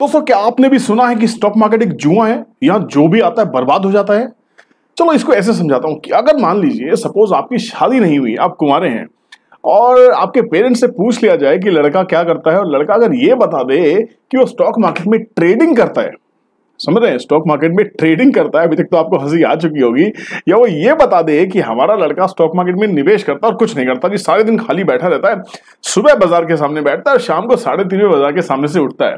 दोस्तों क्या आपने भी सुना है कि स्टॉक मार्केट एक जुआ है? यहाँ जो भी आता है बर्बाद हो जाता है? चलो, इसको ऐसे समझाता हूँ कि अगर मान लीजिए सपोज़ आपकी शादी नहीं हुई, आप कुमारे हैं, और आपके पेरेंट्स से पूछ लिया जाए कि लड़का क्या करता है, और लड़का अगर ये बता दे कि वो स्टॉक मार्केट में ट्रेडिंग करता है, समझ रहे हैं? स्टॉक मार्केट में ट्रेडिंग करता है, अभी तक तो आपको हँसी आ चुकी होगी, या वो ये बता दे कि हमारा लड़का स्टॉक मार्केट में निवेश करता है और कुछ नहीं करता, जी, सारे दिन खाली बैठा रहता है, सुबह बाज़ार के सामने बैठता है और शाम को साढ़े तीन बजे बाज़ार के सामने से उठता है।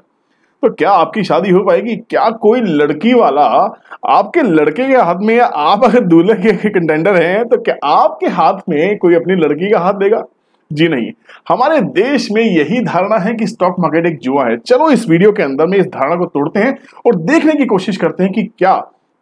तो क्या आपकी शादी हो पाएगी? क्या कोई लड़की वाला आपके लड़के के हाथ में या आप अगर दूल्हे के कंटेंडर हैं तो क्या आपके हाथ में कोई अपनी लड़की का हाथ देगा? जी नहीं। हमारे देश में यही धारणा है कि स्टॉक मार्केट एक जुआ है। चलो इस वीडियो के अंदर में इस धारणा को तोड़ते हैं और देखने की कोशिश करते हैं कि क्या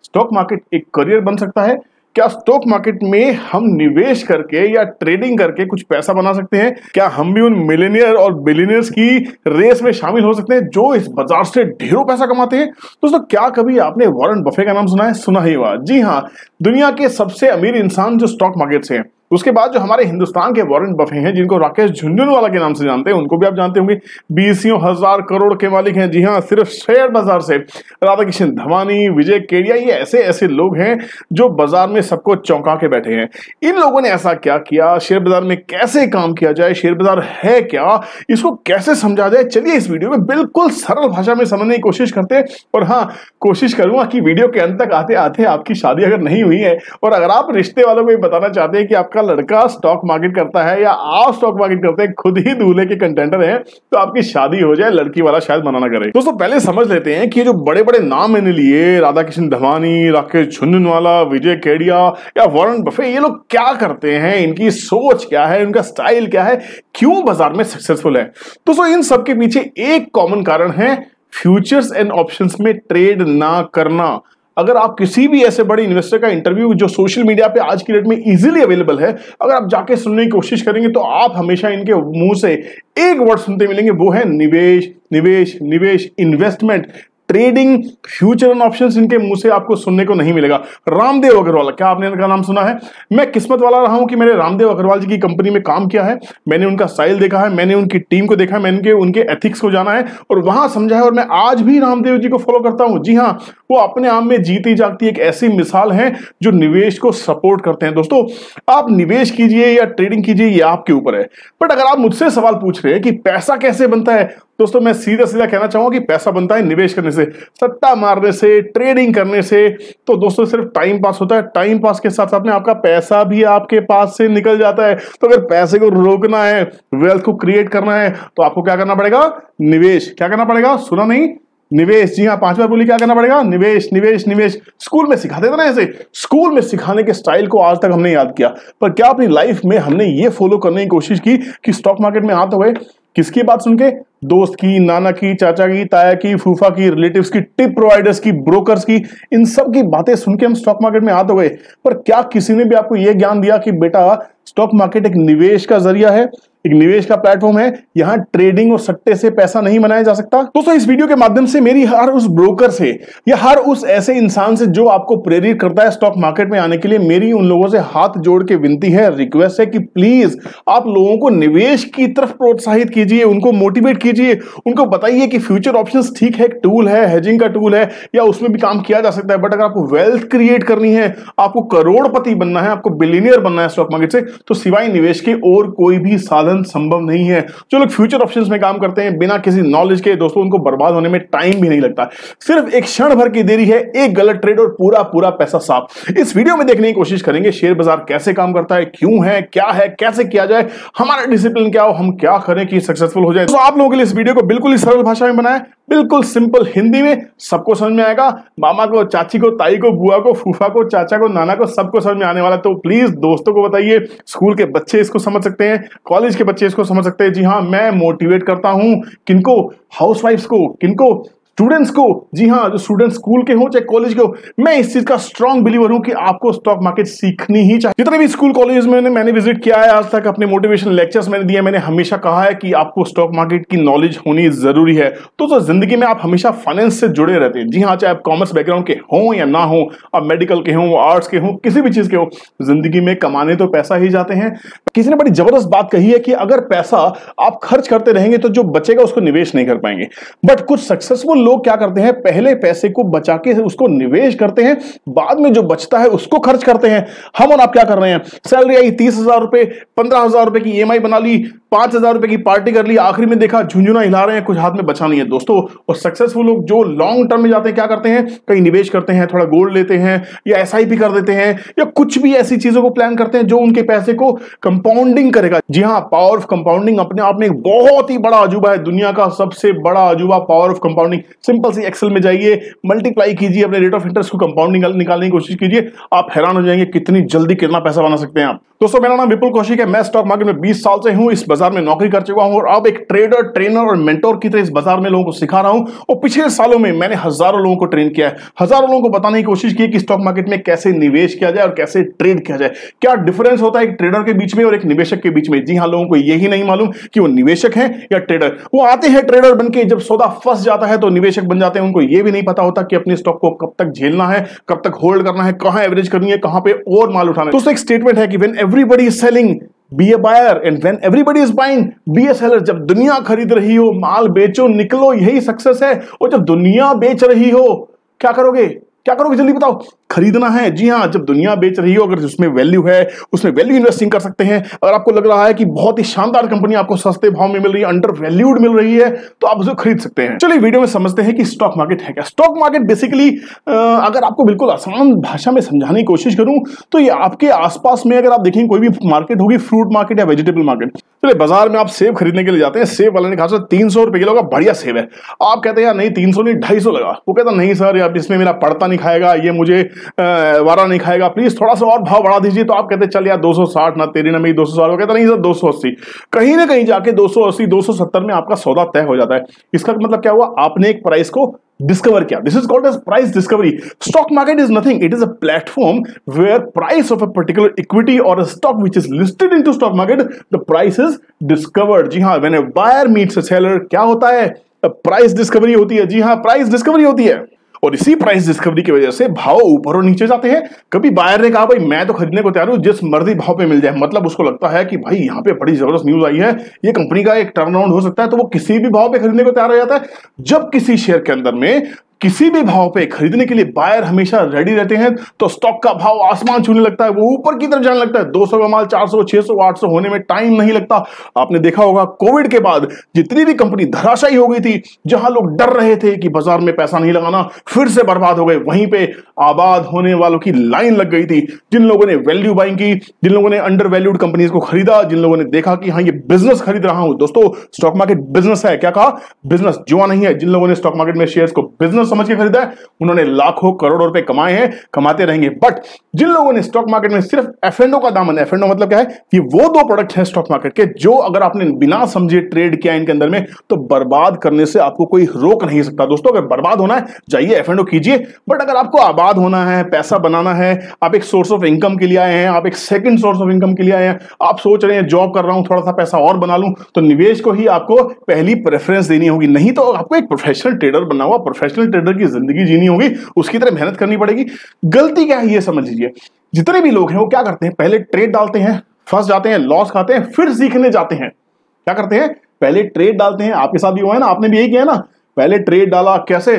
स्टॉक मार्केट एक करियर बन सकता है क्या स्टॉक मार्केट में हम निवेश करके या ट्रेडिंग करके कुछ पैसा बना सकते हैं? क्या हम भी उन मिलेनियर और बिलीनियर्स की रेस में शामिल हो सकते हैं जो इस बाज़ार से ढेरों पैसा कमाते हैं? दोस्तों, क्या कभी आपने वॉरेन बफे का नाम सुना है? सुना ही हुआ जी हाँ दुनिया के सबसे अमीर इंसान जो स्टॉक मार्केट से हैं उसके बाद जो हमारे हिंदुस्तान के वॉरेन बफे हैं, जिनको राकेश झुंझुनवाला के नाम से जानते हैं, उनको भी आप जानते होंगे। बीसियों हज़ार करोड़ के मालिक हैं। जी हाँ सिर्फ़ शेयर बाज़ार से। राधा किशन धवानी, विजय केडिया, ये ऐसे ऐसे लोग हैं जो बाज़ार में सबको चौंका के बैठे हैं। इन लोगों ने ऐसा क्या किया? शेयर बाज़ार में कैसे काम किया जाए? शेयर बाज़ार है क्या? इसको कैसे समझा जाए? चलिए इस वीडियो में बिल्कुल सरल भाषा में समझने की कोशिश करते हैं। और हाँ कोशिश करूँगा कि वीडियो के अंत तक आते आते आपकी शादी अगर नहीं हुई है, और अगर आप रिश्ते वालों को बताना चाहते हैं कि आपका लड़का स्टॉक मार्केट करता है या आप स्टॉक मार्केट करते हैं, खुद ही दूल्हे के कंटेंटर हैं तो आपकी शादी हो जाए, लड़की वाला शायद मना ना करे। दोस्तों, पहले समझ लेते हैं कि जो बड़े बड़े नाम मैंने लिए राधा किशन धवानी, राकेश झुंझुनवाला विजय केडिया या वॉरेन बफे, ये लोग क्या करते हैं? इनकी सोच क्या है? इनका स्टाइल क्या है? क्यों बाज़ार में सक्सेसफुल है? दोस्तों, इन सबके पीछे एक कॉमन कारण है फ्यूचर्स एंड ऑप्शंस में ट्रेड ना करना। अगर आप किसी भी ऐसे बड़े इन्वेस्टर का इंटरव्यू जो सोशल मीडिया पे आज की डेट में इजीली अवेलेबल है, अगर आप जाके सुनने की कोशिश करेंगे तो आप हमेशा इनके मुँह से एक वर्ड सुनते मिलेंगे, वो है निवेश निवेश निवेश investment trading future and option इनके मुँह से आपको सुनने को नहीं मिलेगा। रामदेव अग्रवाल, क्या आपने इनका नाम सुना है? मैं किस्मत वाला रहा हूँ कि मैंने रामदेव अग्रवाल जी की कंपनी में काम किया है, मैंने उनका स्टाइल देखा है, मैंने उनकी टीम को देखा है, मैंने उनके एथिक्स को जाना है और वहाँ समझा है और मैं आज भी रामदेव जी को फॉलो करता हूँ। जी हाँ वो अपने आप में जीती जागती एक ऐसी मिसाल है जो निवेश को सपोर्ट करते हैं। दोस्तों, आप निवेश कीजिए या ट्रेडिंग कीजिए, ये आपके ऊपर है। बट अगर आप मुझसे सवाल पूछ रहे हैं कि पैसा कैसे बनता है दोस्तों, मैं सीधा सीधा कहना चाहूँगा कि पैसा बनता है निवेश करने से, सट्टा मारने से ट्रेडिंग करने से। तो दोस्तों, सिर्फ़ टाइम पास होता है। टाइम पास के साथ साथ में आपका पैसा भी आपके पास से निकल जाता है। तो अगर पैसे को रोकना है वेल्थ को क्रिएट करना है तो आपको क्या करना पड़ेगा? निवेश। क्या करना पड़ेगा? सुना नहीं? निवेश। जी हाँ पाँच बार बोली क्या करना पड़ेगा? निवेश निवेश निवेश। स्कूल में सिखाते थे ना ऐसे? स्कूल में सिखाने के स्टाइल को आज तक हमने याद किया। पर क्या अपनी लाइफ में हमने ये फॉलो करने की कोशिश की कि स्टॉक मार्केट में आते हुए किसकी बात सुन के? दोस्त की, नाना की, चाचा की, ताया की, फूफा की रिलेटिव्स की टिप प्रोवाइडर्स की ब्रोकर्स की, इन सब की बातें सुन के हम स्टॉक मार्केट में आते गए। पर क्या किसी ने भी आपको यह ज्ञान दिया कि बेटा स्टॉक मार्केट एक निवेश का ज़रिया है? एक निवेश का प्लेटफॉर्म है, यहाँ ट्रेडिंग और सट्टे से पैसा नहीं बनाया जा सकता। दोस्तों, इस वीडियो के माध्यम से मेरी हर उस ब्रोकर से या हर उस ऐसे इंसान से जो आपको प्रेरित करता है स्टॉक मार्केट में आने के लिए, मेरी उन लोगों से हाथ जोड़ के विनती है, रिक्वेस्ट है कि प्लीज़ आप लोगों को निवेश की तरफ़ प्रोत्साहित कीजिए, उनको मोटिवेट कीजिए, उनको बताइए कि फ्यूचर ऑप्शन ठीक है टूल है हेजिंग का टूल है, या उसमें भी काम किया जा सकता है, बट अगर आपको वेल्थ क्रिएट करनी है, आपको करोड़पति बनना है, आपको बिलीनियर बनना है स्टॉक मार्केट से तो सिवाय निवेश के और कोई भी साधन साधन संभव नहीं है। जो लोग फ्यूचर ऑप्शंस में काम करते हैं, बिना किसी नॉलेज के, दोस्तों, उनको बर्बाद होने में टाइम भी नहीं लगता। सिर्फ़ एक क्षण भर की देरी है, एक गलत ट्रेड और पूरा पूरा पैसा साफ़। इस वीडियो में देखने की कोशिश करेंगे शेयर बाज़ार कैसे काम करता है, क्यों है, क्या है, कैसे किया जाए, हमारा डिसिप्लिन क्या हो, हम क्या करें कि सक्सेसफुल हो जाए। तो आप लोगों के लिए इस वीडियो को बिल्कुल ही सरल भाषा में बनाए बिल्कुल सिंपल हिंदी में सबको समझ में आएगा। मामा को, चाची को, ताई को, बुआ को, फूफा को, चाचा को, नाना को सबको समझ में आने वाला। तो प्लीज़ दोस्तों को बताइए स्कूल के बच्चे इसको समझ सकते हैं कॉलेज के बच्चे इसको समझ सकते हैं। जी हाँ मैं मोटिवेट करता हूँ। किनको हाउसवाइफ्स को, किनको स्टूडेंट्स को जी हाँ जो स्टूडेंट स्कूल के हो चाहे कॉलेज के हो मैं इस चीज़ का स्ट्रॉन्ग बिलीवर हूँ कि आपको स्टॉक मार्केट सीखनी ही चाहिए। जितने भी स्कूल कॉलेज में मैंने विज़िट किया है आज तक अपने मोटिवेशन लेक्चर्स मैंने दिए मैंने हमेशा कहा है कि आपको स्टॉक मार्केट की नॉलेज होनी ज़रूरी है। तो, तो ज़िंदगी में आप हमेशा फाइनेंस से जुड़े रहते हैं। जी हाँ चाहे आप कॉमर्स बैकग्राउंड के हों या ना हो आप मेडिकल के हों आर्ट्स के हों किसी भी चीज़ के हो ज़िंदगी में कमाने तो पैसा ही जाते हैं। किसी ने बड़ी ज़बरदस्त बात कही है कि अगर पैसा आप खर्च करते रहेंगे तो जो बचेगा उसको निवेश नहीं कर पाएँगे। बट कुछ सक्सेसफुल लोग क्या करते हैं? पहले पैसे को बचा के उसको निवेश करते हैं, बाद में जो बचता है उसको खर्च करते हैं। हम और आप क्या कर रहे हैं? सैलरी आई, तीस हज़ार रुपए, पंद्रह हज़ार रुपए की ईएमआई बना ली, पाँच हज़ार रुपए की पार्टी कर ली, आखिरी में देखा झुंझुना हिला रहे हैं, कुछ हाथ में बचा नहीं है। दोस्तों, और सक्सेसफुल लोग जो लॉन्ग टर्म में जाते हैं, क्या करते हैं? कहीं निवेश करते हैं, थोड़ा गोल्ड लेते हैं, या एसआईपी कर देते हैं, या कुछ भी ऐसी चीज़ों को प्लान करते हैं जो उनके पैसे को कंपाउंडिंग करेगा। जी हाँ पावर ऑफ़ कंपाउंडिंग अपने आप में एक बहुत ही बड़ा अजूबा है। दुनिया का सबसे बड़ा अजूबा पावर ऑफ़ कंपाउंडिंग सिंपल सी एक्सेल में जाइए मल्टीप्लाई कीजिए, अपने रेट ऑफ़ इंटरेस्ट को कंपाउंड निकालने की कोशिश कीजिए, आप हैरान हो जाएँगे कितनी जल्दी कितना पैसा बना सकते हैं आप। दोस्तों, मेरा नाम विपुल कौशिक है। मैं स्टॉक मार्केट में 20 साल से हूँ, इस बाज़ार में नौकरी कर चुका हूँ और अब एक ट्रेडर ट्रेनर और मेंटोर की तरह इस बाज़ार में लोगों को सिखा रहा हूँ। और पिछले सालों में मैंने हज़ारों लोगों को ट्रेन किया है। हज़ारों लोगों को बताने की कोशिश की कि स्टॉक मार्केट में कैसे निवेश किया जाए और कैसे ट्रेड किया जाए। क्या डिफरेंस होता है एक ट्रेडर के बीच में और एक निवेशक के बीच में? जी हाँ लोगों को यही नहीं मालूम कि वो निवेशक है या ट्रेडर वो आते हैं ट्रेडर बन के जब सौदा फंस जाता है तो निवेशक बन जाते हैं। उनको यह भी नहीं पता होता कि अपने स्टॉक को कब तक झेलना है, कब तक होल्ड करना है, कहाँ एवरेज करनी है, कहाँ पे और माल उठाना है। दोस्तों, एक स्टेटमेंट है कि when everybody is selling be a buyer and when everybody is buying be a seller जब दुनिया खरीद रही हो, माल बेचो, निकलो, यही सक्सेस है। और जब दुनिया बेच रही हो, क्या करोगे? क्या करोगे? जल्दी बताओ। खरीदना है। जी हाँ जब दुनिया बेच रही हो, अगर उसमें वैल्यू है, उसमें वैल्यू इन्वेस्टिंग कर सकते हैं। अगर आपको लग रहा है कि बहुत ही शानदार कंपनी आपको सस्ते भाव में मिल रही है अंडर वैल्यूड मिल रही है तो आप उसे खरीद सकते हैं। चलिए, वीडियो में समझते हैं कि स्टॉक मार्केट है क्या। स्टॉक मार्केट बेसिकली अगर आपको बिल्कुल आसान भाषा में समझाने की कोशिश करूँ तो ये आपके आसपास में अगर आप देखेंगे कोई भी मार्केट होगी फ्रूट मार्केट या वेजिटेबल मार्केट चलिए, बाज़ार में आप सेब खरीदने के लिए जाते हैं। सेब वाले ने कहा तीन सौ रुपए किलो का बढ़िया सेब है। आप कहते हैं, यार, नहीं, तीन सौ नहीं, ढाई सौ लगा। वो कहता, नहीं, सर, यार, इसमें मेरा पड़ता नहीं खाएगा। ये मुझे वारा नहीं खाएगा। प्लीज़ थोड़ा सा और भाव बढ़ा दीजिए। तो आप कहते चल यार 260 ना तेरी नमी दो सौ साठ। कहते नहीं सर तो दो सौ अस्सी। कहीं ना कहीं जाके 280 270 में आपका सौदा तय हो जाता है। इसका मतलब क्या हुआ? आपने एक प्राइस को डिस्कवर किया। This is called as price discovery stock market is nothing it is a platform where price of a particular equity और stock which is listed into stock market the price is discovered जी हाँ मैंने buyer meets seller क्या होता है? Price discovery होती है। जी हाँ price discovery होती है। और इसी प्राइस डिस्कवरी की वजह से भाव ऊपर और नीचे जाते हैं। कभी बायर ने कहा, भाई, मैं तो खरीदने को तैयार हूँ, जिस मर्ज़ी भाव पे मिल जाए। मतलब उसको लगता है कि, भाई, यहाँ पे बड़ी ज़बरदस्त न्यूज़ आई है। ये कंपनी का एक टर्न हो सकता है तो वो किसी भी भाव पे खरीदने को तैयार हो जाता है। जब किसी शेयर के अंदर में किसी भी भाव पे खरीदने के लिए बायर हमेशा रेडी रहते हैं तो स्टॉक का भाव आसमान छूने लगता है, वो ऊपर की तरफ़ जाने लगता है। 200 का माल 400 600 800 होने में टाइम नहीं लगता। आपने देखा होगा कोविड के बाद जितनी भी कंपनी धराशायी हो गई थी, जहाँ लोग डर रहे थे कि बाज़ार में पैसा नहीं लगाना, फिर से बर्बाद हो गए। वहीं पे आबाद होने वालों की लाइन लग गई थी। जिन लोगों ने वैल्यू बाइंग की, जिन लोगों ने अंडर वैल्यूड कंपनीज़ को खरीदा, जिन लोगों ने देखा कि हाँ ये बिज़नेस खरीद रहा हूँ। दोस्तों स्टॉक मार्केट बिज़नेस है। क्या कहा? बिज़नेस जुआ नहीं है। जिन लोगों ने स्टॉक मार्केट में शेयर को बिज़नेस समझ के खरीदा है। उन्होंने लाखों करोड़ों रुपए कमाए हैं, कमाते रहेंगे। बट जिन लोगों ने स्टॉक मार्केट में सिर्फ़ एफ़ का दामन एफ़ मतलब क्या है ये वो दो प्रोडक्ट है स्टॉक मार्केट के, जो अगर आपने बिना समझे ट्रेड किया इनके अंदर में तो बर्बाद करने से आपको कोई रोक नहीं सकता। दोस्तों, अगर बर्बाद होना है, जाइए एफ़ कीजिए। बट अगर आपको आबाद होना है, पैसा बनाना है, आप एक सोर्स ऑफ़ इनकम के लिए आए हैं, आप एक सेकंड सोर्स ऑफ़ इनकम के लिए आए हैं, आप सोच रहे हैं जॉब कर रहा हूँ, थोड़ा सा पैसा और बना लूँ तो निवेश को ही आपको पहली प्रेफरेंस देनी होगी। नहीं तो आपको एक प्रोफेशनल ट्रेडर बनना हुआ प्रोफेशनल ट्रेडर की ज़िंदगी जीनी होगी, उसकी तरह मेहनत करनी पड़ेगी। गलती क्या है ये समझ लीजिए। जितने भी लोग हैं, वो क्या करते हैं? पहले ट्रेड डालते हैं, फंस जाते हैं लॉस खाते हैं, फिर सीखने जाते हैं। क्या करते हैं? पहले ट्रेड डालते हैं। आपके साथ भी हुआ है ना, आपने भी यही किया ना? पहले ट्रेड डाला, कैसे?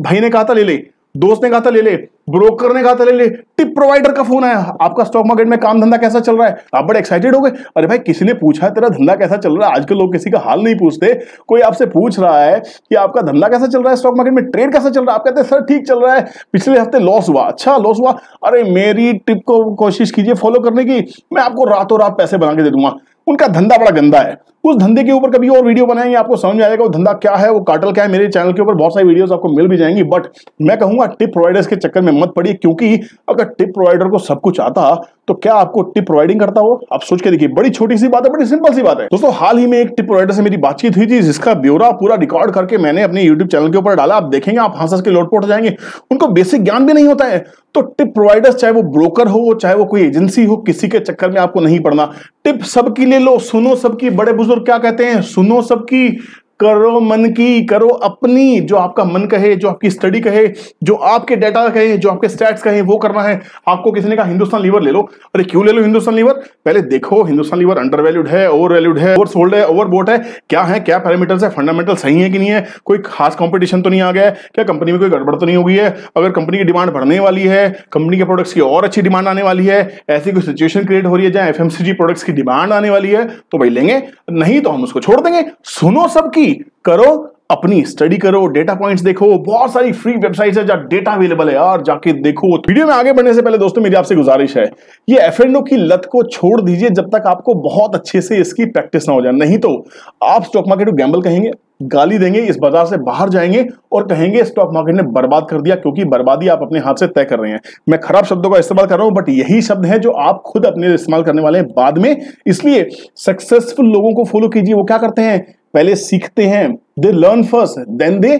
भाई ने कहा था, ले ले। दोस्त ने कहा था, ले ले। ब्रोकर ने कहा था, ले ले। टिप प्रोवाइडर का फ़ोन आया। आपका स्टॉक मार्केट में काम धंधा कैसा चल रहा है? आप बड़े एक्साइटेड हो गए। अरे भाई, किसी ने पूछा है तेरा धंधा कैसा चल रहा है? आजकल लोग किसी का हाल नहीं पूछते। कोई आपसे पूछ रहा है कि आपका धंधा कैसा चल रहा है स्टॉक मार्केट में? ट्रेड कैसा चल रहा है? आप कहते हैं, सर, ठीक चल रहा है। पिछले हफ़्ते लॉस हुआ। अच्छा लॉस हुआ? अरे, मेरी टिप को कोशिश कीजिए फॉलो करने की। मैं आपको रातों रात पैसे बना के दे दूँगा। उनका धंधा बड़ा गंदा है। उस धंधे के ऊपर कभी और वीडियो बनाएँगे, आपको समझ आएगा वो धंधा क्या है, वो काटल क्या है, मेरे चैनल के ऊपर बहुत सारी वीडियोस आपको मिल भी जाएँगी बट मैं कहूँगा टिप प्रोवाइडर्स के चक्कर में मत पड़िए, क्योंकि अगर टिप प्रोवाइडर को सब कुछ आता तो क्या आपको टिप प्रोवाइडिंग करता हो? आप सोच के देखिए, बड़ी छोटी सी बात है, बड़ी सिंपल सी बात है। दोस्तों, हाल ही में एक टिप प्रोवाइडर से मेरी बातचीत हुई थी, जिसका ब्यौरा पूरा रिकॉर्ड करके मैंने अपने यूट्यूब चैनल के ऊपर डाला। आप देखेंगे, आप हंस के लोटपोट जाएँगे। उनको बेसिक ज्ञान भी नहीं होता है। तो टिप प्रोवाइडर्स चाहे वो ब्रोकर हो, चाहे वो कोई एजेंसी हो, किसी के चक्कर में आपको नहीं पड़ना। टिप सबकी ले लो, सुनो सबकी, बड़े बुज़ुर्ग क्या कहते हैं? सुनो सबकी करो मन की, करो अपनी, जो आपका मन कहे, जो आपकी स्टडी कहे, जो आपके डाटा कहे, जो आपके स्टैट्स कहे, वो करना है। आपको किसी ने कहा, हिंदुस्तान लीवर ले लो। अरे, क्यों ले लो हिंदुस्तान लीवर पहले देखो, हिंदुस्तान लीवर अंडर वैल्यूड है ओवर वैल्यूड है ओवर सोल्ड है ओवर बोट है। क्या है, क्या पैरामीटर्स है? फंडामेंटल सही है कि नहीं है? कोई खास कॉम्पिटिशन तो नहीं आ गया है? क्या कंपनी में कोई गड़बड़ तो नहीं हो गई है? अगर कंपनी की डिमांड बढ़ने वाली है कंपनी के प्रोडक्ट्स की और अच्छी डिमांड आने वाली है, ऐसी कोई सिचुएशन क्रिएट हो रही है जहाँ एफएमसीजी प्रोडक्ट्स की डिमांड आने वाली है तो भाई लेंगे। नहीं तो हम उसको छोड़ देंगे। सुनो सबकी। करो, अपनी स्टडी करो डेटा पॉइंट्स देखो। बहुत सारी फ्री वेबसाइट्स है जहाँ डेटा अवेलेबल है। यार जाके देखो। वीडियो में आगे बढ़ने से पहले दोस्तों, मेरी आपसे गुजारिश है, ये एफ़ की लत को छोड़ दीजिए जब तक आपको बहुत अच्छे से इसकी प्रैक्टिस ना हो जाए। नहीं तो आप स्टॉक मार्केट को गैम्बल कहेंगे गाली देंगे, इस बाज़ार से बाहर जाएँगे और कहेंगे, स्टॉक मार्केट ने बर्बाद कर दिया क्योंकि बर्बादी आप अपने हाथ से तय कर रहे हैं। मैं खराब शब्दों का इस्तेमाल कर रहा हूँ बट यही शब्द है जो आप खुद अपने इस्तेमाल करने वाले हैं बाद में। इसलिए सक्सेसफुल लोगों को फॉलो कीजिए, वो क्या करते हैं? पहले सीखते हैं they learn first then they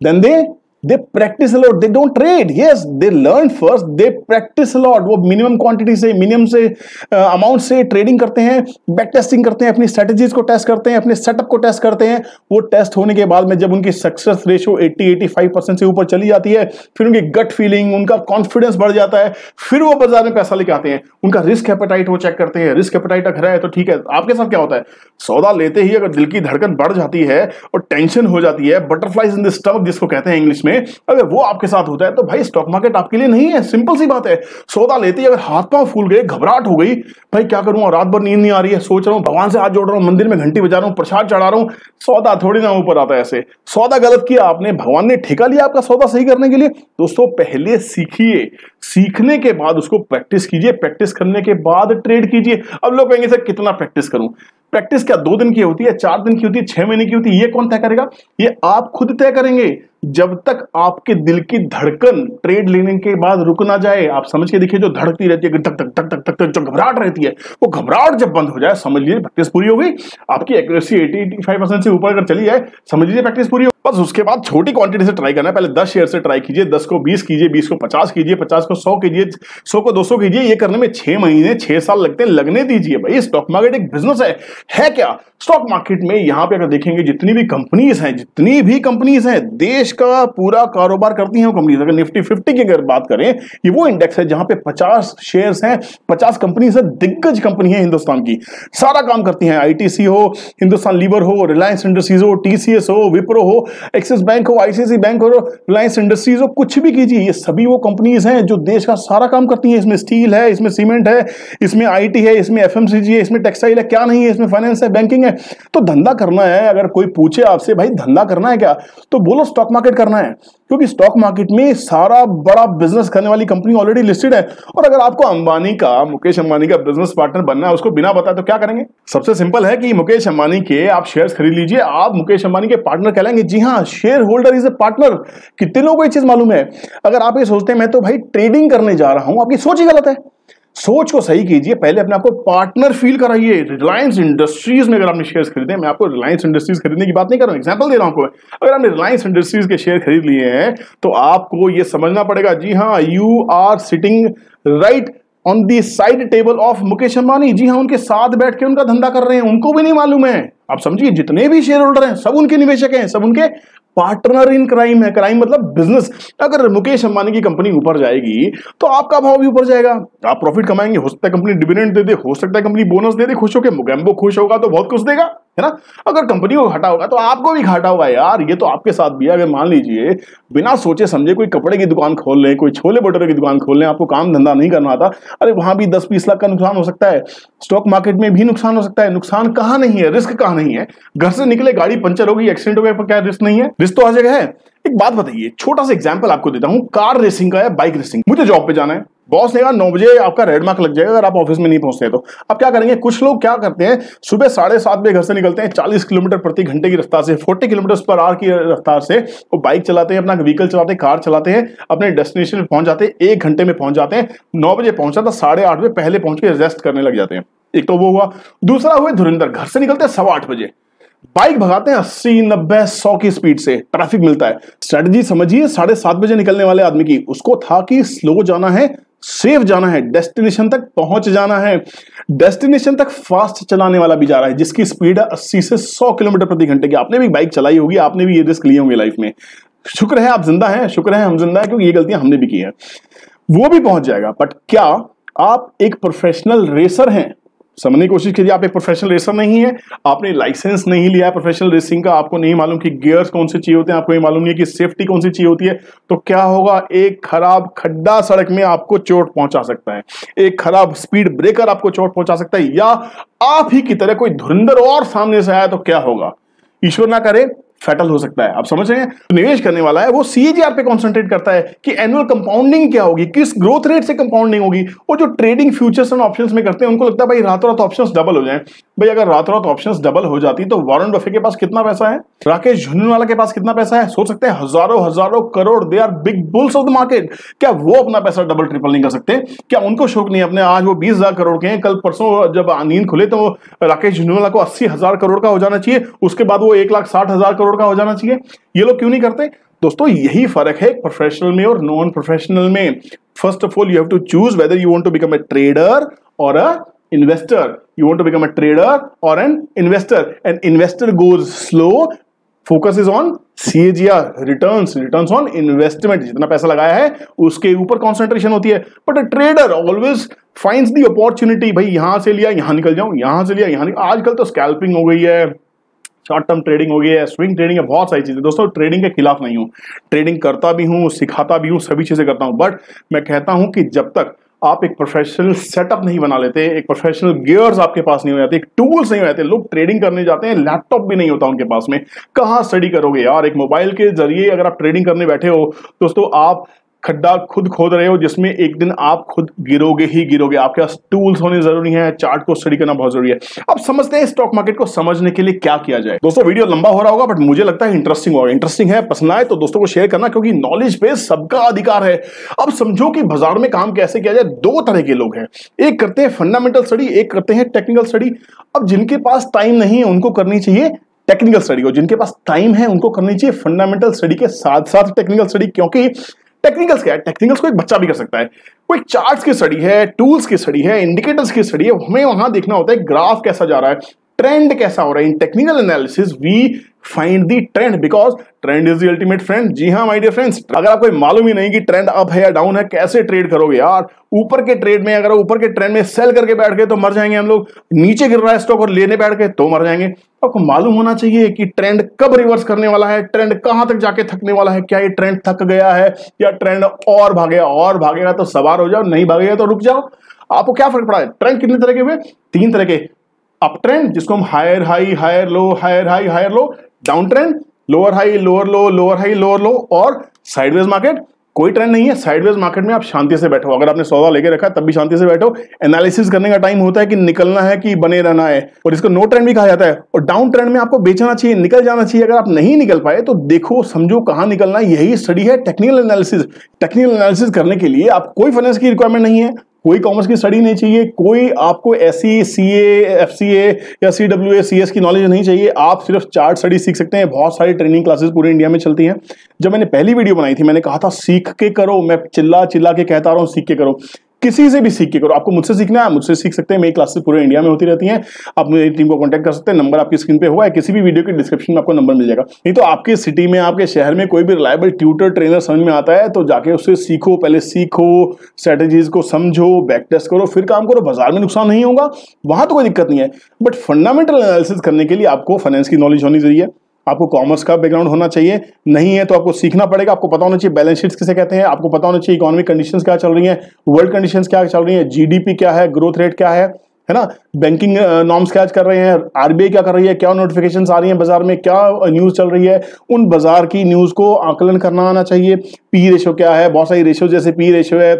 then they they practice a lot they don't trade yes they learn first they practice a lot वो मिनिमम क्वांटिटी से मिनिमम से अमाउंट uh, से ट्रेडिंग करते हैं बैक टेस्टिंग करते हैं अपनी स्ट्रेटेजीज को टेस्ट करते हैं अपने सेटअप को टेस्ट करते हैं। वो टेस्ट होने के बाद में जब उनकी सक्सेस रेशियो 80 85 परसेंट से ऊपर चली जाती है फिर उनकी गट फीलिंग उनका कॉन्फिडेंस बढ़ जाता है फिर वो बाज़ार में पैसा लेके आते हैं। उनका रिस्क एपेटाइट वो चेक करते हैं। रिस्क एपेटाइट अगर है तो ठीक है। आपके साथ क्या होता है? सौदा लेते ही अगर दिल की धड़कन बढ़ जाती है और टेंशन हो जाती है बटरफ्लाइज इन द स्टमक जिसको कहते हैं इंग्लिश में अगर वो आपके साथ होता है तो भाई स्टॉक मार्केट आपके लिए नहीं है सिंपल सी बात है। सौदा लेते ही अगर हाथ पाँव फूल गए, घबराहट हो गई, भाई क्या करूँ रात भर नींद नहीं आ रही है, सोच रहा हूँ, भगवान से हाथ जोड़ रहा हूँ, मंदिर में घंटी बजा रहा हूँ, प्रसाद चढ़ा रहा हूँ, सौदा थोड़ी ना ऊपर आता है ऐसे। सौदा गलत किया आपने, भगवान ने ठेका लिया आपका सौदा सही करने के लिए। दोस्तों, पहले सीखिए, सीखने के बाद उसको प्रैक्टिस कीजिए प्रैक्टिस करने के बाद ट्रेड कीजिए। अब लोग कहेंगे, सर, कितना प्रैक्टिस करूँ? प्रैक्टिस क्या दो दिन की होती है, चार दिन की होती है, छह महीने की होती है, ये कौन तय करेगा? ये आप खुद तय करेंगे। जब तक आपके दिल की धड़कन ट्रेड लेने के बाद रुक ना जाए, आप समझ के देखिए, जो धड़कती रहती है धक धक धक धक धक जो घबराहट रहती है, वो घबराहट जब बंद हो जाए, समझ लीजिए प्रैक्टिस पूरी हो गई, आपकी accuracy eighty eighty five percent से ऊपर अगर चली जाए, समझ लीजिए प्रैक्टिस पूरी बस उसके बाद छोटी क्वांटिटी से ट्राई करना है। पहले दस शेयर से ट्राई कीजिए, दस को बीस कीजिए, बीस को पचास कीजिए, पचास को सौ कीजिए, सौ को दो सौ कीजिए, ये करने में छह महीने, छह साल लगते हैं। लगने दीजिए भाई स्टॉक मार्केट एक बिज़नेस है। है क्या? स्टॉक मार्केट में यहाँ पे अगर देखेंगे, जितनी भी कंपनीज़ हैं, जितनी भी कंपनीज़ हैं, देश का पूरा कारोबार करती हैं वो कंपनीज़ अगर निफ्टी फिफ्टी की अगर बात करें, ये वो इंडेक्स है जहाँ पे पचास शेयर हैं, पचास कंपनीज़ है, दिग्गज कंपनी है हिंदुस्तान की। सारा काम करती हैं। आईटीसी हो, हिंदुस्तान लीवर हो रिलायंस इंडस्ट्रीज़ हो टीसीएस हो विप्रो हो एक्सिस बैंक हो आईसीसी बैंक हो रिलायंस इंडस्ट्रीज़ हो, कुछ भी कीजिए, ये सभी वो कंपनीज़ हैं जो देश का सारा काम करती हैं। इसमें स्टील है, इसमें सीमेंट है, इसमें आईटी है, इसमें एफएमसीजी है, इसमें टेक्सटाइल है, क्या नहीं है, इसमें फाइनेंस है बैंकिंग है तो धंधा करना है, अगर कोई पूछे आपसे, भाई, धंधा करना है क्या? तो बोलो, स्टॉक मार्केट करना है। क्योंकि स्टॉक मार्केट में सारा बड़ा बिज़नेस करने वाली कंपनी ऑलरेडी लिस्टेड है। और अगर आपको अंबानी का, मुकेश अंबानी का बिज़नेस पार्टनर बनना है, उसको बिना बताए तो क्या करेंगे? सबसे सिंपल है कि मुकेश अंबानी के आप शेयर्स खरीद लीजिए। आप मुकेश अंबानी के पार्टनर कहलाएँगे। जी हाँ share holder is a partner कितने लोगों को ये चीज़ मालूम है? अगर आप ये सोचते हैं, मैं तो भाई ट्रेडिंग करने जा रहा हूँ। आपकी सोच ही गलत है। सोच को सही कीजिए, पहले अपने आपको पार्टनर फील कराइए। रिलायंस इंडस्ट्रीज़ में अगर आपने शेयर खरीदे, मैं आपको रिलायंस इंडस्ट्रीज़ खरीदने की बात नहीं कर रहा हूँ एग्ज़ाम्पल दे रहा हूँ अगर आपने रिलायंस इंडस्ट्रीज़ के शेयर खरीद लिए हैं तो आपको यह समझना पड़ेगा, जी हाँ you are sitting right on the side table of Mukesh Ambani जी हाँ उनके साथ बैठ के उनका धंधा कर रहे हैं, उनको भी नहीं मालूम है। आप समझिए, जितने भी शेयर होल्डर हैं, सब उनके निवेशक हैं, सब उनके पार्टनर इन क्राइम है। क्राइम मतलब बिज़नेस। अगर मुकेश अंबानी की कंपनी ऊपर जाएगी तो आपका भाव भी ऊपर जाएगा। आप प्रॉफिट कमाएँगे, हो सकता है कंपनी डिविडेंड दे दे, हो सकता है कंपनी बोनस दे दे, खुश होकर मुगैम्बो खुश होगा तो बहुत कुछ देगा। है ना? अगर कंपनी को घाटा होगा तो आपको भी घाटा होगा यार। ये तो आपके साथ भी है। अगर मान लीजिए, बिना सोचे समझे कोई कपड़े की दुकान खोल लें, कोई छोले भटूरे की दुकान खोल लें, आपको काम धंधा नहीं करना आता, अरे वहाँ भी दस बीस लाख का नुकसान हो सकता है। स्टॉक मार्केट में भी नुकसान हो सकता है। नुकसान कहाँ नहीं है? रिस्क कहाँ नहीं है? घर से निकले गाड़ी पंचर होगी, एक्सीडेंट हो गया क्या रिस्क नहीं है? रिस्क तो हर जगह है। एक बात बताइए, छोटा सा एग्ज़ाम्पल आपको देता हूँ कार रेसिंग का है बाइक रेसिंग मुझे जॉब पे जाना है बॉस ने कहा, नौ बजे आपका रेड मार्क लग जाएगा, अगर आप ऑफ़िस में नहीं पहुँचते तो। अब क्या करेंगे, कुछ लोग क्या करते हैं, सुबह साढ़े सात बजे घर से निकलते हैं, चालीस किलोमीटर प्रति घंटे की रफ्तार से, फोर्टी किलोमीटर पर आवर की रफ्तार से, वो बाइक चलाते हैं, अपना व्हीकल चलाते हैं कार चलाते हैं, अपने डेस्टिनेशन में पहुँच जाते हैं, एक घंटे में पहुँच जाते हैं, नौ बजे पहुँचा था साढ़े आठ बजे पहले पहुँच के रेस्ट करने लग जाते हैं। एक तो वो हुआ, दूसरा हुआ धुरिंदर, घर से निकलते हैं सवा आठ बजे। बाइक भगाते हैं अस्सी, नब्बे, सौ की स्पीड से। ट्रैफ़िक मिलता है। स्ट्रेटजी समझिए, साढ़े सात बजे निकलने वाले आदमी की। उसको था कि स्लो जाना है, सेफ़ जाना है, डेस्टिनेशन तक पहुँच जाना है। डेस्टिनेशन तक फास्ट चलाने वाला भी जा रहा है, जिसकी स्पीड है अस्सी से सौ किलोमीटर प्रति घंटे की। आपने भी बाइक चलाई होगी, आपने भी ये रिस्क लिए होंगे लाइफ में। शुक्र है आप ज़िंदा हैं, शुक्र है हम ज़िंदा है, क्योंकि ये गलतियाँ हमने भी की है। वो भी पहुँच जाएगा। बट क्या आप एक प्रोफेशनल रेसर हैं? समझने की कोशिश कीजिए, आप एक प्रोफेशनल रेसर नहीं है, आपने लाइसेंस नहीं लिया है प्रोफेशनल रेसिंग का, आपको नहीं मालूम कि गियर्स कौन से चाहिए होते हैं, आपको नहीं मालूम नहीं है कि सेफ्टी कौन सी चाहिए होती है तो क्या होगा, एक खराब खड्डा सड़क में आपको चोट पहुँचा सकता है, एक खराब स्पीड ब्रेकर आपको चोट पहुँचा सकता है, या आप ही की तरह कोई धुरंधर और सामने से आया तो क्या होगा? ईश्वर ना करे फेटल हो सकता है। आप समझ रहे हैं? निवेश करने वाला है, वो सीएजीआर पे कॉन्सेंट्रेट करता है कि एनुअल कंपाउंडिंग क्या होगी, किस ग्रोथ रेट से कंपाउंडिंग होगी वो जो ट्रेडिंग फ्यूचर्स एंड ऑप्शंस में करते हैं, उनको लगता है, भाई रातों रात ऑप्शंस डबल हो जाए। भाई, अगर रातों रात ऑप्शंस डबल हो जाती तो वॉरेन बफे के पास कितना पैसा है? राकेश झुंझुनवाला के पास कितना पैसा है? सोच सकते हैं, हज़ारों हज़ारों crore they are big bulls of the market क्या वो अपना पैसा डबल ट्रिपल नहीं कर सकते? क्या उनको शौक नहीं अपने? आज वो बीस करोड़ के हैं, कल परसों जब नींद खुले तो राकेश झुंझुनवाला को अस्सी करोड़ का हो जाना चाहिए, उसके बाद वो एक लाख साठ करोड़ का हो जाना चाहिए। ये लोग क्यों नहीं करते? दोस्तों, यही फ़र्क है प्रोफेशनल में और नॉन प्रोफेशनल में। First of all you have to choose whether you want to become a trader और a investor. You want to become a trader or an investor. An investor goes slow focus is on CAGR returns returns on investment जितना पैसा लगाया है, उसके ऊपर concentration होती है। But a trader always finds the opportunity भाई, यहाँ से लिया, यहाँ निकल जाऊँ, यहाँ से लिया, यहाँ आजकल तो स्कैल्पिंग हो गई है। शॉर्ट टर्म ट्रेडिंग हो गई है स्विंग ट्रेडिंग है, बहुत सारी चीज़ें। दोस्तों ट्रेडिंग के खिलाफ नहीं हूँ। ट्रेडिंग करता भी हूँ, सिखाता भी हूँ, सभी चीज़ें करता हूँ। बट मैं कहता हूँ कि जब तक आप एक प्रोफेशनल सेटअप नहीं बना लेते, एक प्रोफेशनल गियर्स आपके पास नहीं हो जाते टूल्स नहीं हो जाते, लोग ट्रेडिंग करने जाते हैं लैपटॉप भी नहीं होता उनके पास में। कहाँ स्टडी करोगे यार? एक मोबाइल के ज़रिए अगर आप ट्रेडिंग करने बैठे हो, दोस्तों, आप खड्डा खुद खोद रहे हो, जिसमें एक दिन आप खुद गिरोगे ही गिरोगे। आपके पास टूल्स होने ज़रूरी है चार्ट को स्टडी करना बहुत ज़रूरी है। अब समझते हैं स्टॉक मार्केट को समझने के लिए क्या किया जाए। दोस्तों वीडियो लंबा हो रहा होगा बट मुझे लगता है इंटरेस्टिंग होगा। इंटरेस्टिंग है, पसंद आए तो दोस्तों को शेयर करना, क्योंकि नॉलेज पे सबका अधिकार है। अब समझो कि बाज़ार में काम कैसे किया जाए। दो तरह के लोग हैं। एक करते हैं फंडामेंटल स्टडी एक करते हैं टेक्निकल स्टडी अब जिनके पास टाइम नहीं है, उनको करनी चाहिए टेक्निकल स्टडी को। जिनके पास टाइम है, उनको करनी चाहिए फंडामेंटल स्टडी के साथ साथ टेक्निकल स्टडी क्योंकि टेक्निकल्स क्या है? टेक्निकल्स को एक बच्चा भी कर सकता है। कोई चार्ट्स की स्टडी है टूल्स की स्टडी है इंडिकेटर्स की स्टडी है। हमें वहाँ देखना होता है ग्राफ कैसा जा रहा है। ट्रेंड कैसा हो रहा है? In technical analysis we find the trend because trend is the ultimate friend जी हाँ माय डियर फ्रेंड्स अगर आपको मालूम ही नहीं कि ट्रेंड अप है या डाउन है, कैसे ट्रेड करोगे यार? ऊपर के ट्रेड में, अगर ऊपर के ट्रेंड में सेल करके बैठ गए तो मर जाएँगे हम लोग। नीचे गिर रहा है स्टॉक और लेने बैठ गए तो मर जाएँगे। आपको मालूम होना चाहिए कि ट्रेंड कब रिवर्स करने वाला है? ट्रेंड कहाँ तक जाके थकने वाला है? क्या ये ट्रेंड थक गया है? या ट्रेंड और भागेगा और भागेगा तो सवार हो जाओ, नहीं भागेगा तो रुक जाओ। आपको क्या फ़र्क पड़ा? है ट्रेंड कितने तरह के हुए? तीन तरह के। अप ट्रेंड जिसको हम higher high higher low higher high higher low down trend lower high lower low lower high lower low और साइडवेज मार्केट कोई ट्रेंड नहीं है। साइडवेज मार्केट में आप शांति से बैठो। अगर आपने सौदा लेके रखा, तब भी शांति से बैठो। एनालिसिस करने का टाइम होता है कि निकलना है कि बने रहना है, और इसको नो ट्रेंड भी कहा जाता है। और डाउन ट्रेंड में आपको बेचना चाहिए, निकल जाना चाहिए। अगर आप नहीं निकल पाए तो देखो, समझो कहाँ निकलना यही स्टडी है टेक्निकल एनालिसिस टेक्निकल एनालिसिस करने के लिए आप कोई फाइनेंस की रिक्वायरमेंट नहीं है। कोई कॉमर्स की स्टडी नहीं चाहिए, कोई आपको S C F C A या C W A C S की नॉलेज नहीं चाहिए। आप सिर्फ़ चार्ट स्टडी सीख सकते हैं। बहुत सारी ट्रेनिंग क्लासेस पूरे इंडिया में चलती हैं। जब मैंने पहली वीडियो बनाई थी, मैंने कहा था, सीख के करो, मैं चिल्ला चिल्ला के कहता रहा हूँ, सीख के करो। किसी से भी सीख के करो। आपको मुझसे सीखना है, मुझसे सीख सकते हैं। मेरी क्लासेस पूरे इंडिया में होती रहती हैं। आप मेरी टीम को कांटेक्ट कर सकते हैं। नंबर आपकी स्क्रीन पे हुआ है किसी भी वीडियो के डिस्क्रिप्शन में आपको नंबर मिल जाएगा। नहीं तो आपके सिटी में, आपके शहर में कोई भी रिलायबल ट्यूटर ट्रेनर समझ में आता है तो जाके उससे सीखो। पहले सीखो स्ट्रेटेजीज को समझो बैक टेस्ट करो, फिर काम करो। बाज़ार में नुकसान नहीं होगा। वहाँ तो कोई दिक्कत नहीं है। बट फंडामेंटल एनालिसिस करने के लिए आपको फाइनेंस की नॉलेज होनी चाहिए। आपको कॉमर्स का बैकग्राउंड होना चाहिए। नहीं है तो आपको सीखना पड़ेगा। आपको पता होना चाहिए बैलेंस शीट्स किसे कहते हैं। आपको पता होना चाहिए इकोनॉमिक कंडीशंस क्या चल रही हैं। वर्ल्ड कंडीशंस क्या चल रही हैं। जीडीपी क्या है? ग्रोथ रेट क्या है? है ना? बैंकिंग नॉर्म्स क्या कर रहे हैं? आरबीआई क्या कर रही है? क्या नोटिफिकेशन आ रही हैं बाज़ार में? क्या न्यूज़ चल रही है? उन बाज़ार की न्यूज़ को आकलन करना आना चाहिए। पी रेशो क्या है? बहुत सारी रेशो जैसे पी रेशो है।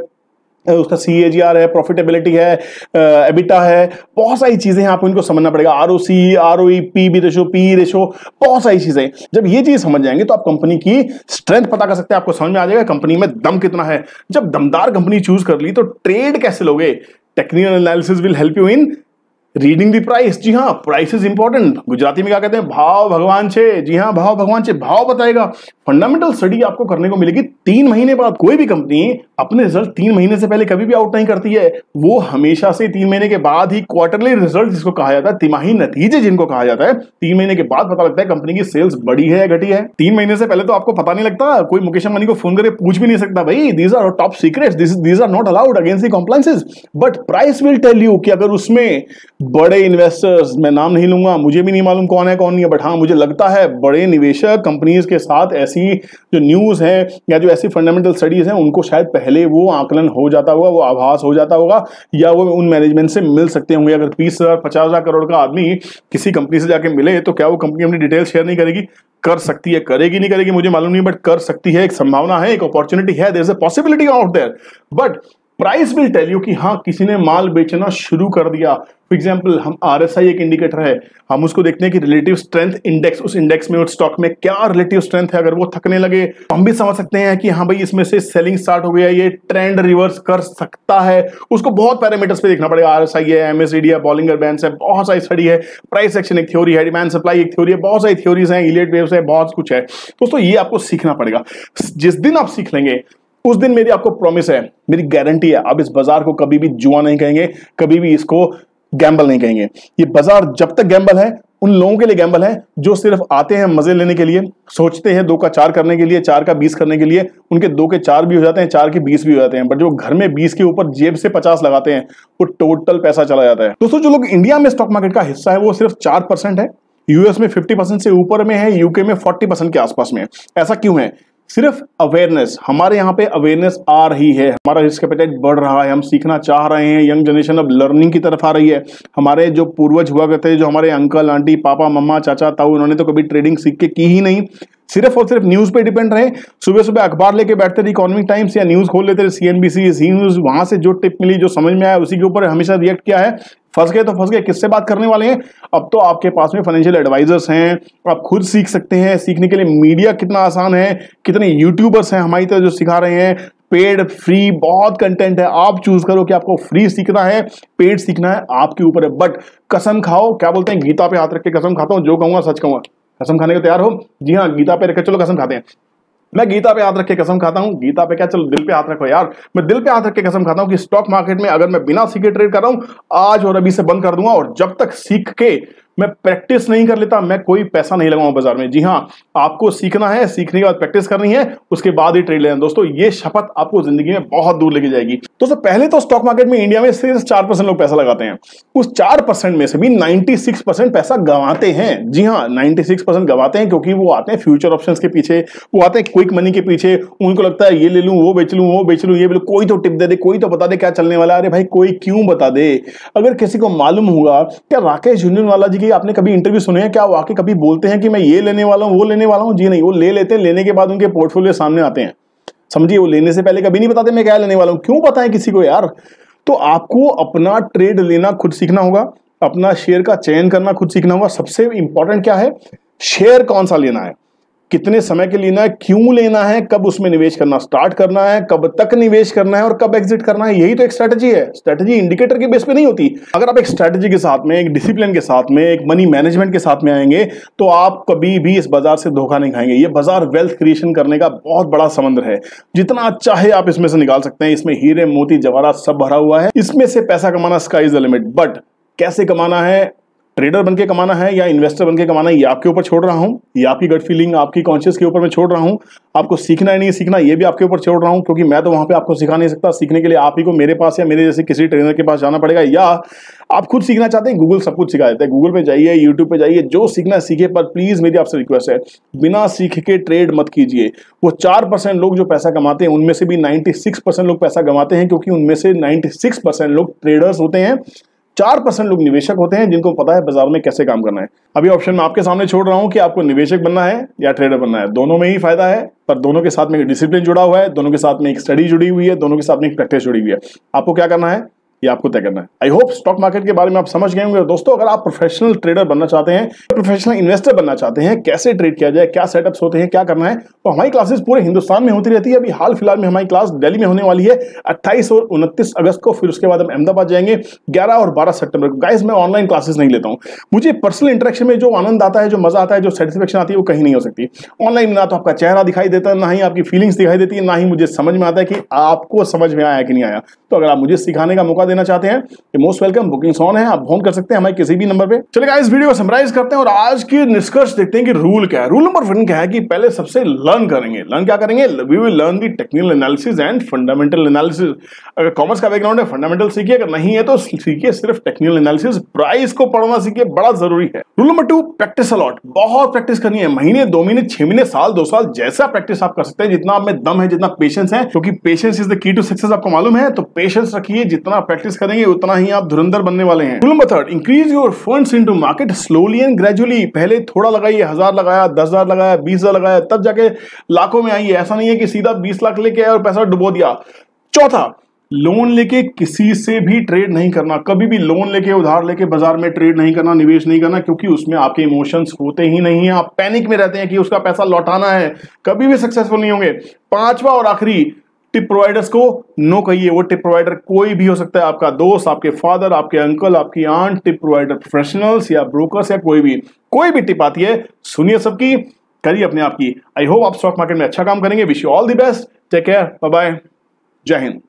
उसका सी ए जी आर है प्रॉफिटेबिलिटी है एबिटा है, बहुत सारी चीज़ें हैं आपको इनको समझना पड़ेगा। R O C R O P B ratio P ratio बहुत सारी चीज़ें। जब ये चीज़ समझ जाएँगे तो आप कंपनी की स्ट्रेंथ पता कर सकते हैं, आपको समझ में आ जाएगा कंपनी में दम कितना है। जब दमदार कंपनी चूज़ कर ली तो ट्रेड कैसे लोगे? Technical analysis will help you in reading the price जी हाँ प्राइस इज़ इंपॉर्टेंट गुजराती में क्या कहते हैं? भाव भगवान छे। जी हाँ भाव भगवान छे। भाव बताएगा। फंडामेंटल स्टडी आपको करने को मिलेगी तीन महीने बाद। कोई भी कंपनी अपने रिज़ल्ट तीन महीने से पहले कभी भी आउट नहीं करती है। वो हमेशा से तीन महीने के बाद ही क्वार्टरली रिज़ल्ट जिसको कहा जाता है, तिमाही नतीजे जिनको कहा जाता है, तीन महीने के बाद पता लगता है कंपनी की सेल्स बड़ी है या घटी है। तीन महीने से पहले तो आपको पता नहीं लगता। कोई मुकेश अंबानी को फ़ोन करके पूछ भी नहीं सकता, भाई these are top secret these are not allowed against the compliances but price will tell you कि अगर उसमें बड़े इन्वेस्टर्स मैं नाम नहीं लूँगा, मुझे भी नहीं मालूम कौन है, कौन नहीं है बट हाँ मुझे लगता है बड़े निवेशक कंपनीज़ के साथ ऐसी जो न्यूज़ है या जो ऐसी फंडामेंटल स्टडीज़ हैं, उनको शायद पहले वो आकलन हो जाता होगा, वो आभास हो जाता होगा, या वो उन मैनेजमेंट से मिल सकते होंगे। अगर बीस हज़ार, पचास हज़ार करोड़ का आदमी किसी कंपनी से जाके मिले तो क्या वो कंपनी अपनी डिटेल शेयर नहीं करेगी? कर सकती है, करेगी नहीं करेगी, मुझे मालूम नहीं बट कर सकती है, एक संभावना है, एक अपॉर्चुनिटी है there is a possibility out there but price will tell you कि हाँ किसी ने माल बेचना शुरू कर दिया। फॉर एग्ज़ाम्पल हम आरएसआई एक इंडिकेटर है। हम उसको देखते हैं कि रिलेटिव स्ट्रेंथ इंडेक्स उस इंडेक्स में, उस स्टॉक में क्या रिलेटिव स्ट्रेंथ है। अगर वो थकने लगे तो हम भी समझ सकते हैं कि हाँ भाई, इसमें से सेलिंग स्टार्ट हो गया। ये ट्रेंड रिवर्स कर सकता है। उसको बहुत पैरामीटर्स पे देखना पड़ेगा। आर है एमएसडी है बॉलिंगर बैंड है, बहुत सारी स्टडी है। प्राइस एक्शन एक थ्योरी है डिमांड सप्लाई एक थ्योरी है, बहुत सारी थ्योरीज है इलेट वेव्स है, बहुत कुछ है। दोस्तों, ये आपको सीखना पड़ेगा। जिस दिन आप सीख लेंगे उस दिन मेरी आपको प्रॉमिस है, मेरी गारंटी है, आप इस बाज़ार को कभी भी जुआ नहीं कहेंगे, कभी भी इसको गैम्बल नहीं कहेंगे। ये बाज़ार जब तक गैम्बल है, उन लोगों के लिए गैम्बल है, जो सिर्फ़ आते हैं मज़े लेने के लिए, सोचते हैं दो का चार करने के लिए, चार का बीस करने के लिए, उनके दो के चार भी हो जाते हैं, चार के बीस भी हो जाते हैं बट जो घर में बीस के ऊपर जेब से पचास लगाते हैं, वो टोटल पैसा चला जाता है। दोस्तों, जो लोग इंडिया में स्टॉक मार्केट का हिस्सा है, वो सिर्फ़ चार परसेंट है। यूएस में फिफ्टी परसेंट से ऊपर में है यूके में फोर्टी परसेंट के आसपास में ऐसा क्यों है? सिर्फ़ अवेयरनेस हमारे यहाँ पे अवेयरनेस आ रही है। हमारा रिस्क एपेटाइट बढ़ रहा है, हम सीखना चाह रहे हैं। यंग जनरेशन अब लर्निंग की तरफ़ आ रही है। हमारे जो पूर्वज हुआ करते हैं जो हमारे अंकल आंटी पापा, मम्मा, चाचा, ताऊ, उन्होंने तो कभी ट्रेडिंग सीख के की ही नहीं। सिर्फ़ और सिर्फ़ न्यूज़ पे डिपेंड रहे। सुबह सुबह अखबार लेके बैठते थे इकोनॉमिक टाइम्स या न्यूज़ खोल लेते थे सीएनबीसी सी न्यूज़ वहाँ से जो टिप मिली, जो समझ में आया, उसी के ऊपर हमेशा रिएक्ट किया है। फंस गए तो फंस गए। किससे बात करने वाले हैं? अब तो आपके पास में फाइनेंशियल एडवाइजर्स हैं। आप खुद सीख सकते हैं। सीखने के लिए मीडिया कितना आसान है। कितने यूट्यूबर्स हैं हमारी तरह जो सिखा रहे हैं। पेड फ्री बहुत कंटेंट है। आप चूज़ करो कि आपको फ्री सीखना है पेड सीखना है आपके ऊपर। है बट कसम खाओ, क्या बोलते हैं? गीता पे हाथ रख के कसम खाता हूँ, जो कहूँगा सच कहूँगा। कसम खाने को तैयार हो? जी हाँ गीता पे रखे चलो, कसम खाते हैं। मैं गीता पे हाथ रख के कसम खाता हूँ। गीता पे क्या? चलो, दिल पे हाथ रखो यार। मैं दिल पे हाथ रख के कसम खाता हूँ कि स्टॉक मार्केट में अगर मैं बिना सीखे ट्रेड कर रहा हूँ, आज और अभी से बंद कर दूँगा और जब तक सीख के मैं प्रैक्टिस नहीं कर लेता, मैं कोई पैसा नहीं लगाऊँगा बाज़ार में। जी हाँ आपको सीखना है, सीखने के बाद प्रैक्टिस करनी है, उसके बाद ही ट्रेड लेना। दोस्तों, ये शपथ आपको ज़िंदगी में बहुत दूर लेके जाएगी। दोस्तों, पहले तो स्टॉक मार्केट में इंडिया में सिर्फ़ चार परसेंट लोग पैसा लगाते हैं। उस चार परसेंट में से भी नाइन्टी सिक्स परसेंट पैसा गंवाते हैं। जी हाँ नाइन्टी सिक्स परसेंट गंवाते हैं क्योंकि वो आते हैं फ्यूचर ऑप्शन के पीछे, वो आते हैं क्विक मनी के पीछे। उनको लगता है, ये ले लूँ, वो बेच लूँ, वो बेच लूँ, ये कोई तो टिप दे दे, कोई तो बता दे क्या चलने वाला अरे भाई, कोई क्यों बता दे? अगर किसी को मालूम हुआ, क्या राकेश झुंझुनवाला जी की आपने कभी इंटरव्यू सुने हैं? क्या वाकई कभी बोलते हैं कि मैं ये लेने वाला हूँ, वो लेने वाला हूँ? जी नहीं, वो ले लेते हैं, लेने के बाद उनके पोर्टफोलियो सामने आते हैं। समझिए, वो लेने से पहले कभी नहीं बताते, मैं क्या लेने वाला हूँ? क्यों बताएँ किसी को यार? तो आपको अपना ट्रेड लेना खुद सीखना होगा, अपना शेयर का चयन करना खुद सीखना होगा। सबसे इंपॉर्टेंट क्या है? शेयर कौन सा लेना है? कितने समय के लेना है क्यों लेना है, कब उसमें निवेश करना स्टार्ट करना है, कब तक निवेश करना है और कब एग्जिट करना है, यही तो एक स्ट्रेटजी है। स्ट्रेटजी इंडिकेटर के बेस पे नहीं होती। अगर आप एक स्ट्रेटजी के साथ में, एक डिसिप्लिन के साथ में, एक मनी मैनेजमेंट के साथ में आएँगे तो आप कभी भी इस बाज़ार से धोखा नहीं खाएँगे। ये बाज़ार वेल्थ क्रिएशन करने का बहुत बड़ा समंदर है। जितना चाहे आप इसमें से निकाल सकते हैं। इसमें हीरे, मोती जवाहरात सब भरा हुआ है। इसमें से पैसा कमाना sky is the limit but कैसे कमाना है? ट्रेडर बनके कमाना है या इन्वेस्टर बनके कमाना है, ये आपके ऊपर छोड़ रहा हूँ, ये आपकी गट फीलिंग आपकी कॉन्शियस के ऊपर मैं छोड़ रहा हूँ, आपको सीखना है नहीं सीखना, ये भी आपके ऊपर छोड़ रहा हूँ, क्योंकि मैं तो वहाँ पे आपको सिखा नहीं सकता, सीखने के लिए आप ही को मेरे पास या मेरे जैसे किसी ट्रेनर के पास जाना पड़ेगा, या आप खुद सीखना चाहते हैं गूगल सब कुछ सिखा देता है गूगल पे जाइए यूट्यूब पे जाइए, जो सीखना सीखे, पर प्लीज़ मेरी आपसे रिक्वेस्ट है, बिना सीख के ट्रेड मत कीजिए। वो चार परसेंट लोग जो पैसा कमाते हैं, उनमें से भी नाइन्टी परसेंट लोग पैसा कमाते हैं, क्योंकि उनमें से नाइन्टी परसेंट लोग ट्रेडर्स होते हैं। चार परसेंट लोग निवेशक होते हैं जिनको पता है बाज़ार में कैसे काम करना है। अभी ऑप्शन में आपके सामने छोड़ रहा हूँ कि आपको निवेशक बनना है या ट्रेडर बनना है। दोनों में ही फ़ायदा है, पर दोनों के साथ में एक डिसिप्लिन जुड़ा हुआ है, दोनों के साथ में एक स्टडी जुड़ी हुई है, दोनों के साथ में एक प्रैक्टिस जुड़ी हुई है। आपको क्या करना है? ये आपको तय करना है। आई होप स्टॉक मार्केट के बारे में आप समझ गए होंगे। दोस्तों, अगर आप प्रोफेशनल ट्रेडर बनना चाहते हैं प्रोफेशनल इन्वेस्टर बनना चाहते हैं, कैसे ट्रेड किया जाए, क्या सेटअप्स होते हैं, क्या करना है तो हमारी क्लासेस पूरे हिंदुस्तान में होती रहती है। अभी हाल फ़िलहाल में हमारी क्लास दिल्ली में होने वाली है, अट्ठाईस और उनतीस अगस्त को। फिर उसके बाद हम अहमदाबाद जाएँगे, ग्यारह और बारह सेप्टेंबर को। गाइस मैं ऑनलाइन क्लासेस नहीं लेता हूँ। मुझे पर्सनल इंटरेक्शन में जो आनंद आता है, जो मज़ा आता है, जो सेटिस्फेक्शन आती है, वो कहीं नहीं हो सकती। ऑनलाइन ना तो आपका चेहरा दिखाई देता है ना ही आपकी फीलिंग्स दिखाई देती है ना ही मुझे समझ में आता है कि आपको समझ में आया कि नहीं आया। तो अगर आप मुझे सिखाने का मौका देना चाहते हैं, कि मोस्ट वेलकम बुकिंग ऑन है, आप फ़ोन कर सकते हैं हमारे किसी भी नंबर पे। चलिए इस वीडियो को समराइज करते हैं और आज की निष्कर्ष देखते हैं कि रूल क्या है। रूल नंबर वन क्या है कि पहले सबसे लर्न करेंगे। लर्न क्या करेंगे? We will learn the technical analysis and fundamental analysis अगर कॉमर्स का बैकग्राउंड है फंडामेंटल सीखिए। अगर नहीं है तो सीखिए सिर्फ़ टेक्निकल एनालिसिस प्राइस को पढ़ना सीखिए, बड़ा ज़रूरी है। Rule number two practice a lot बहुत प्रैक्टिस करनी है। महीने, दो महीने, छह महीने, साल, दो साल, जैसा प्रैक्टिस आप कर सकते हैं। जितना आप में दम है, जितना पेशेंस है, क्योंकि patience is the key to success आपको मालूम है। तो पेशेंस रखिए। जितना प्रैक्टिस करेंगे, उतना ही आप धुरंधर बनने वाले हैं। Rule third increase your funds into market slowly and gradually पहले थोड़ा लगाइए, हज़ार लगाया, दस हज़ार लगाया, बीस हज़ार लगाया, तब जाके लाखों में आइए। ऐसा नहीं है कि सीधा बीस लाख लेके आया और पैसा डुबो दिया। चौथा लोन लेके किसी से भी ट्रेड नहीं करना। कभी भी लोन लेके, उधार लेके बाज़ार में ट्रेड नहीं करना, निवेश नहीं करना, क्योंकि उसमें आपके इमोशंस होते ही नहीं है। आप पैनिक में रहते हैं कि उसका पैसा लौटाना है। कभी भी सक्सेसफुल नहीं होंगे। पांचवा और आखिरी टिप प्रोवाइडर्स को नो कहिए, वो टिप प्रोवाइडर कोई भी हो सकता है, आपका दोस्त, आपके फादर, आपके अंकल, आपकी आंट, टिप प्रोवाइडर प्रोफेशनल्स या ब्रोकर्स या कोई भी कोई भी टिप आती है, सुनिए सबकी, करिए अपने आप की। आई होप आप स्टॉक मार्केट में अच्छा काम करेंगे wish you all the best take care bye bye जय हिंद।